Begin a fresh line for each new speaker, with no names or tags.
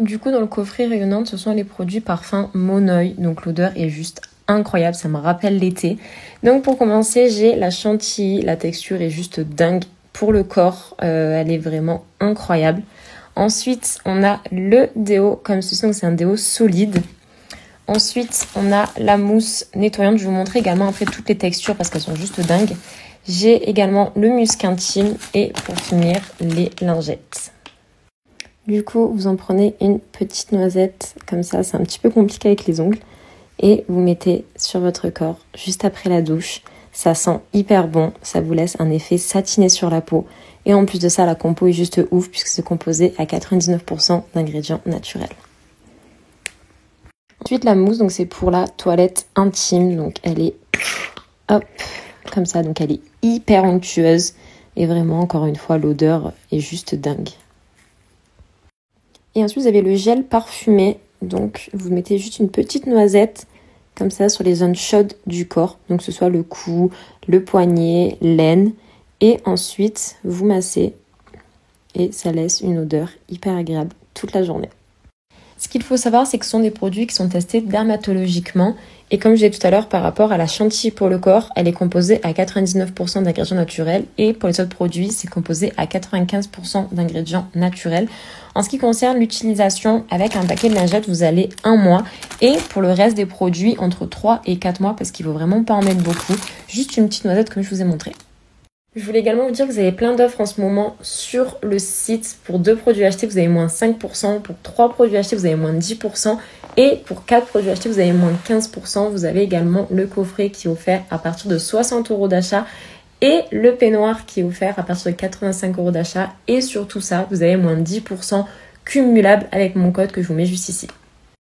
Du coup, dans le coffret rayonnante, ce sont les produits parfums Monoeil. Donc l'odeur est juste incroyable, ça me rappelle l'été. Donc pour commencer, j'ai la chantilly. La texture est juste dingue pour le corps. Euh, elle est vraiment incroyable. Ensuite, on a le déo comme ceci. Donc c'est un déo solide. Ensuite, on a la mousse nettoyante. Je vais vous montrer également après toutes les textures parce qu'elles sont juste dingues. J'ai également le musc intime et pour finir, les lingettes. Du coup, vous en prenez une petite noisette comme ça, c'est un petit peu compliqué avec les ongles. Et vous mettez sur votre corps juste après la douche. Ça sent hyper bon, ça vous laisse un effet satiné sur la peau. Et en plus de ça, la compo est juste ouf puisque c'est composé à 99% d'ingrédients naturels. Ensuite, la mousse, donc c'est pour la toilette intime. Donc elle est hop, comme ça. Donc elle est hyper onctueuse. Et vraiment, encore une fois, l'odeur est juste dingue. Et ensuite, vous avez le gel parfumé. Donc, vous mettez juste une petite noisette comme ça sur les zones chaudes du corps. Donc, ce soit le cou, le poignet, l'aine. Et ensuite, vous massez. Et ça laisse une odeur hyper agréable toute la journée. Ce qu'il faut savoir, c'est que ce sont des produits qui sont testés dermatologiquement. Et comme je disais tout à l'heure, par rapport à la chantilly pour le corps, elle est composée à 99% d'ingrédients naturels. Et pour les autres produits, c'est composé à 95% d'ingrédients naturels. En ce qui concerne l'utilisation avec un paquet de lingettes, vous allez un mois. Et pour le reste des produits, entre 3 et 4 mois, parce qu'il ne faut vraiment pas en mettre beaucoup. Juste une petite noisette comme je vous ai montré. Je voulais également vous dire que vous avez plein d'offres en ce moment sur le site. Pour deux produits achetés, vous avez moins 5%. Pour trois produits achetés, vous avez moins 10%. Et pour quatre produits achetés, vous avez moins 15%. Vous avez également le coffret qui est offert à partir de 60 euros d'achat et le peignoir qui est offert à partir de 85 euros d'achat. Et sur tout ça, vous avez moins 10% cumulable avec mon code que je vous mets juste ici.